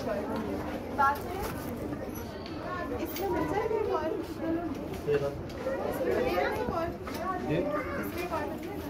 इसमें मिल जाएगा कॉल इसमें मिलेगा कॉल इसमें कॉल मिलेगा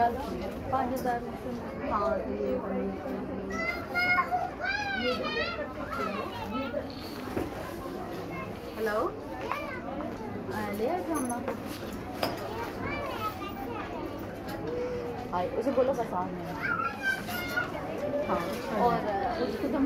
हेलो ले आए उसे बोलो पसंद हाँ और उसको तो